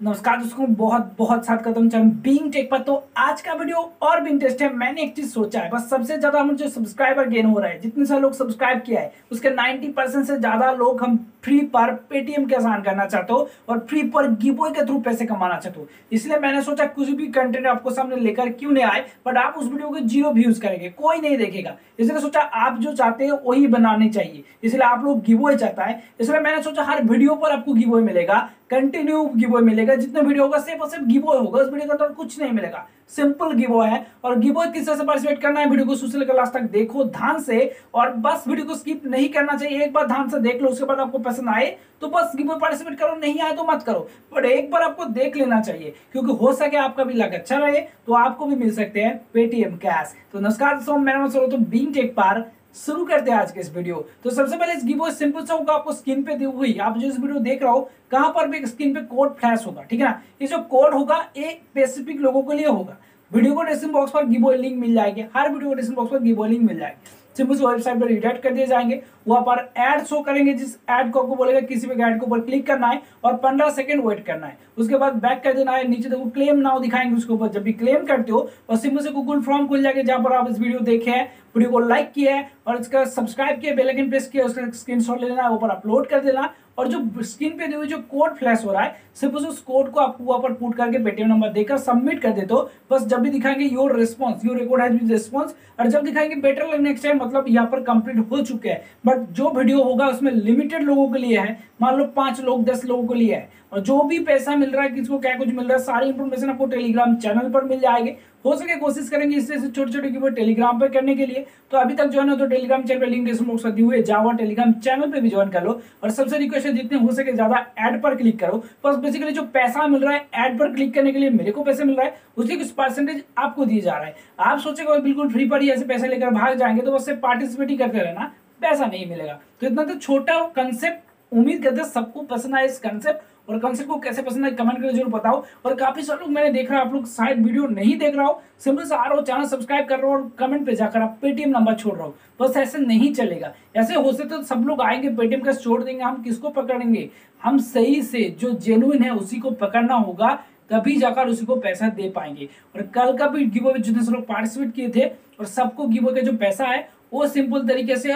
नमस्कार दोस्तों, बहुत बहुत साथ कदम चम बींग टेक पर। तो आज का वीडियो और भी इंटरेस्ट है, मैंने एक चीज़ सोचा है। बस सबसे ज़्यादा हम जो सब्सक्राइबर गेन हो रहा है। जितने सारे लोग सब्सक्राइब किया है, उसके 90 परसेंट से ज़्यादा लोग हम फ्री पर पेटीएम के आसान करना चाहते हो और फ्री पर गिवो के थ्रू पैसे कमाना चाहते हो। इसलिए मैंने सोचा कुछ भी कंटेंट आपको सामने लेकर क्यों नहीं आए बट आप उस वीडियो को ज़ीरो व्यूज़ करेंगे, कोई नहीं देखेगा। इसलिए सोचा आप जो चाहते हो वही बनाने चाहिए। इसलिए आप लोग गिवो चाहता है। इसलिए मैंने सोचा हर वीडियो पर आपको गिवो मिलेगा कंटिन्यू गिवो मिलेगा, जितने वीडियो होगा सिर्फ़ और सिर्फ़ गिवो होगा, उस वीडियो के अंदर कुछ नहीं मिलेगा। सिंपल गिवो है और गिवो किस तरह से पार्टिसिपेट करना है? वीडियो को शुरू से लास्ट तक देखो ध्यान से और बस वीडियो को स्किप नहीं करना चाहिए। एक बार ध्यान से देख लो, उसके बाद आपको पसंद आए तो बस गिवो पार्टिसिपेट करो, नहीं आए तो मत करो। बट एक बार आपको देख लेना चाहिए, क्योंकि हो सके आपका भी लग अच्छा रहे तो आपको भी मिल सकते हैं पेटीएम कैश तो नमस्कार दोस्तों मेरा नाम तो बींग टेक पार शुरू करते हैं आज के इस वीडियो। तो सबसे पहले इस गिवो सिंपल सा होगा, आपको स्क्रीन पे दी हुई, आप जो इस वीडियो देख रहा हो, कहाँ पर भी स्क्रीन पे कोड फ्लैश होगा, ठीक है ना? ये जो कोड होगा एक स्पेसिफिक लोगों के लिए होगा। वीडियो को डिस्क्रिप्शन बॉक्स पर गिवो लिंक मिल जाएगी। हर वीडियो को डिस्क्रिप्शन बॉक्स पर गिवो लिंक मिल जाएगी। सिंपल से वेबसाइट पर रिडायरेक्ट कर दिए जाएँगे। वहाँ पर एड शो करेंगे, जिस एड को आपको बोलेगा, किसी भी एड के ऊपर क्लिक करना है और 15 सेकंड वेट करना है। उसके बाद बैक कर देना है, नीचे देखो क्लेम नाउ दिखाएँगे उसके ऊपर। जब भी क्लेम करते हो और सिंपल से गूगल फॉर्म खुल जाएगा, जहाँ पर आप इस वीडियो देखे हैं। वीडियो को लाइक किया है और इसका सब्सक्राइब किया, बेल आइकन प्रेस किया, उसका स्क्रीनशॉट ले लेना है ऊपर अपलोड कर देना। और जो स्क्रीन पे हुई जो कोड फ्लैश हो रहा है, सिर्फ़ उस कोड को आपको वहाँ पर पुट करके पेटीएम नंबर देकर सबमिट कर देते हो। बस जब भी दिखाएँगे your response your record has been response और जब दिखाएँगे बेटर लग नेक्स्ट टाइम मतलब यहाँ पर कंप्लीट हो चुके हैं। बट जो वीडियो होगा, उसमें लिमिटेड लोगों के लिए है। मान लो पाँच लोग, दस लोगों के लिए है। और जो भी पैसा मिल रहा है, किसको क्या कुछ मिल रहा है, सारी इंफॉर्मेशन आपको टेलीग्राम चैनल पर मिल जाएगी। हो सके कोशिश करेंगे इससे छोटे छोटे टेलीग्राम पर करने के लिए। तो अभी तक ज्वाइन हो तो टेलीग्राम चैनल पे लिंक डिस्क्रिप्शन दी हुई है जावा टेलीग्राम चैनल पे भी ज्वाइन कर लो। और सबसे रिक्वेस्ट है, जितने हो सके ज़्यादा एड पर क्लिक करो। बस बेसिकली जो पैसा मिल रहा है एड पर क्लिक करने के लिए मेरे को पैसे मिल रहा है उसके कुछ परसेंटेज आपको दिए जा रहा है। आप सोचेगा बिल्कुल फ्री पर ही ऐसे पैसे लेकर भाग जाएँगे तो बस पार्टिसिपेट ही करते रहना, पैसा नहीं मिलेगा। तो इतना तो छोटा कंसेप्ट उम्मीद करते सबको पसंद आए इस कंसेप्ट और कंसेप्ट को कैसे पसंद है कमेंट करके ज़रूर बताओ। और काफ़ी सारे लोग मैंने देख रहा आप लोग शायद वीडियो नहीं देख रहा हो। सिंपल से आ रहा हो, चैनल सब्सक्राइब कर रहा हो और कमेंट पे जाकर आप पेटीएम नंबर छोड़ रहा हो। बस ऐसे नहीं चलेगा। ऐसे हो सकते तो सब लोग आएँगे पेटीएम का छोड़ देंगे, हम किसको पकड़ेंगे? हम सही से जो जेनुइन है उसी को पकड़ना होगा, तभी जाकर उसी को पैसा दे पाएँगे। और कल का भी गिव जितने से लोग पार्टिसिपेट किए थे, और सबको गिव का जो पैसा है, वो सिंपल तरीके से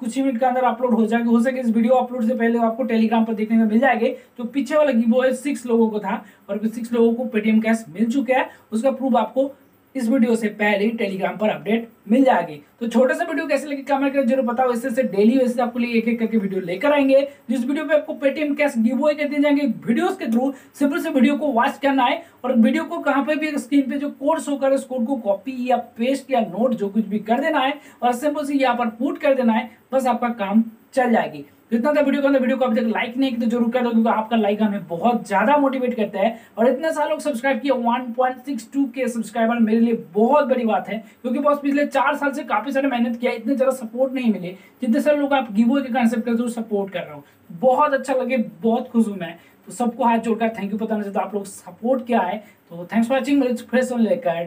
कुछ ही मिनट के अंदर अपलोड हो जाएगा। हो सके इस वीडियो अपलोड से पहले आपको टेलीग्राम पर देखने में मिल जाएँगे। तो पीछे वाला गिवो है सिक्स लोगों को था और सिक्स लोगों को पेटीएम कैश मिल चुका है। उसका प्रूफ आपको इस वीडियो से पहले ही टेलीग्राम पर अपडेट मिल जाएगी। तो छोटा सा वीडियो कैसे लगे कमेंट कर ज़रूर बताओ। इससे से डेली बेसिस आपको लिए एक एक करके वीडियो लेकर आएँगे। जिस वीडियो पे आपको पेटीएम कैश गिव कर दिए जाएँगे वीडियोस के थ्रू सिंपल से वीडियो को वॉच करना है। और वीडियो को कहाँ पे भी स्क्रीन पे जो कोड शो करे उस कोड को कॉपी या पेस्ट या नोट जो कुछ भी कर देना है, और सिंपल से यहाँ पर पुट कर देना है, बस आपका काम चल जाएगी। जितना था वीडियो को वीडियो को अभी तक लाइक नहीं किया तो ज़रूर कर दो, क्योंकि आपका लाइक हमें बहुत ज़्यादा मोटिवेट करता है। और इतने सारे लोग सब्सक्राइब किए 1.62 के सब्सक्राइबर मेरे लिए बहुत बड़ी बात है, क्योंकि बॉस पिछले चार साल से काफ़ी सारे मेहनत किया, इतने ज़्यादा सपोर्ट नहीं मिले, जितने सारे लोग आप गिवो के कंसेप्ट करते हो सपोर्ट कर रहा हूँ। बहुत अच्छा लगे, बहुत खुश हूँ मैं। तो सबको हाथ जोड़कर थैंक यू पता नहीं आप लोग सपोर्ट क्या है? तो थैंक्स फॉर वॉचिंग मेरे लेकर